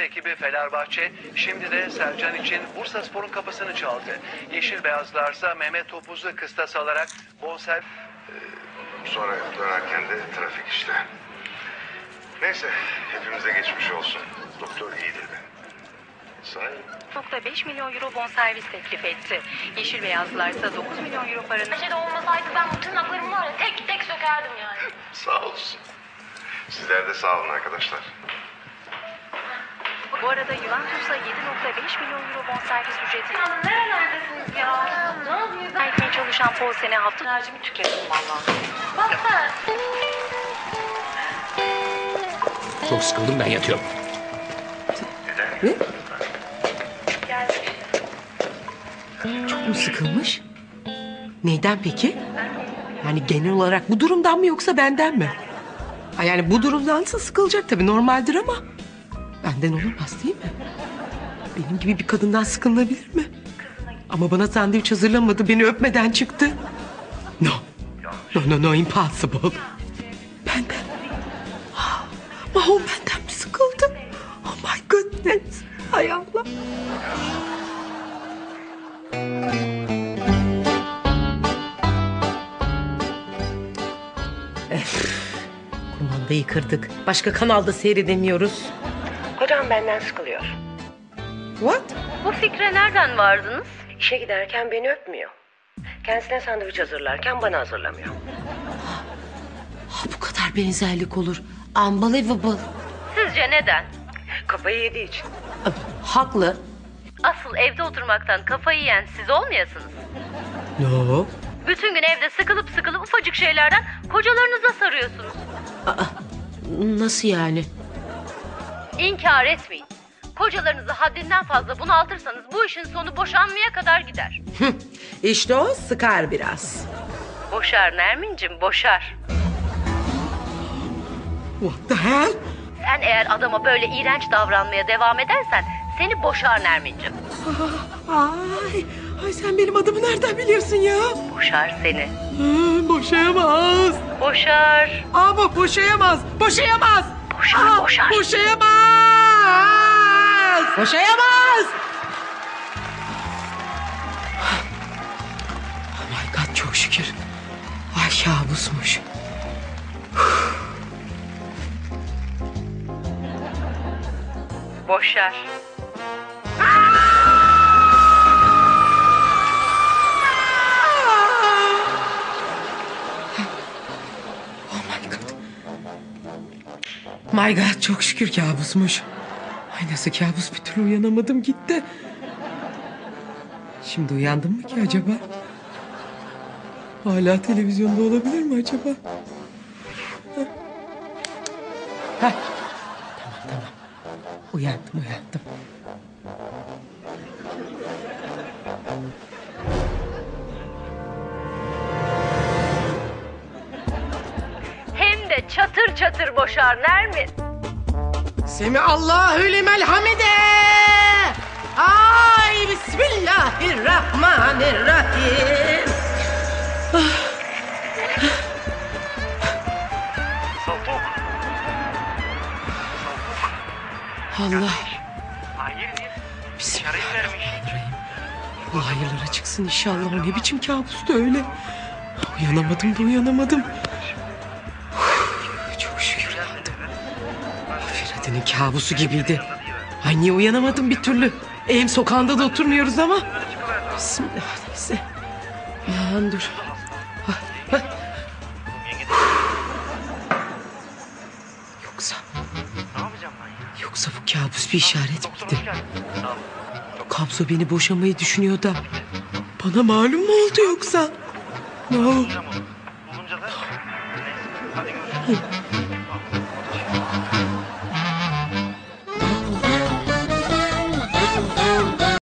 ekibi Fenerbahçe şimdi de Sercan için Bursa Spor'un kapısını çaldı. Yeşil beyazlarsa Mehmet Topuz'u kıstas alarak bonservis Sonra dönerken de trafik işte. Neyse hepimize geçmiş olsun. Doktor iyi dedi. Sahi 5 milyon euro bonservis teklif etti. Yeşil beyazlar ise 9 milyon euro paranın... De olmasaydı ben bu tırnaklarımı var ya tek tek sökerdim yani. sağ olsun. Sizler de sağ olun arkadaşlar. Bu arada Juventus'a 7.5 milyon euro bonservis ücreti Ya nerelerdesiniz ya? Ne yapıyorsunuz? vermeye çalışan Paul hafta enerjimi tükettim vallahi. Bak sen. Çok sıkıldım ben yatıyorum. Çok mu sıkılmış? Neyden peki? Yani genel olarak bu durumdan mı yoksa benden mi? Ha yani bu durumdansa sıkılacak tabii normaldir ama... ...benden olamaz değil mi? Benim gibi bir kadından sıkılabilir mi? Ama bana sandviç hazırlamadı, beni öpmeden çıktı. No, no, no, no, impossible. Benden. Ah, Mahon benden mi sıkıldı? Oh my goodness. Hay Allah. Kumandayı kırdık. Başka kanalda seyredemiyoruz. Kocam benden sıkılıyor. What? Bu fikre nereden vardınız? İşe giderken beni öpmüyor. Kendisine sandviç hazırlarken bana hazırlamıyor. Ha, bu kadar benzerlik olur. Unbelievable. Sizce neden? Kafayı yediği için. Haklı. Asıl evde oturmaktan kafayı yiyen siz olmayasınız. No. Bütün gün evde sıkılıp sıkılıp ufacık şeylerden kocalarınıza sarıyorsunuz. Nasıl yani? İnkar etmeyin. Kocalarınızı haddinden fazla bunaltırsanız bu işin sonu boşanmaya kadar gider. İşte o sıkar biraz. Boşar Nermin'cim boşar. What the hell? Sen eğer adama böyle iğrenç davranmaya devam edersen seni boşar Nermin'cim. Ay, ay sen benim adımı nereden biliyorsun ya? Boşar seni. Boşayamaz. Boşar. Ama boşayamaz. Boşayamaz. Boşar, Aa, boşar. Boşayamaz. Boşayamaz. Oh my god çok şükür. Ay kabusmuş. Boşar. Oh my god. My god çok şükür kabusmuş. Ay nasıl kabus bir türlü uyanamadım gitti. Şimdi uyandım mı ki acaba? Hala televizyonda olabilir mi acaba? Heh. Heh. Tamam tamam. Uyandım uyandım. Hem de çatır çatır boşar Nermin. Semi Allahü limel hamide. Ay bismillahirrahmanirrahim. Allah. Bismillahirrahmanirrahim. Allah hayırlara çıksın inşallah. O ne biçim kabustu öyle. Uyanamadım da uyanamadım. Ferhat'ın kabusu gibiydi. Ay niye uyanamadım bir türlü? Eğim sokağında da oturmuyoruz ama. Bismillah neyse. Aman dur. Ah. Yoksa... Yoksa bu kabus bir işaret miydi? Kabzo beni boşamayı düşünüyor da... Bana malum mu oldu yoksa? No.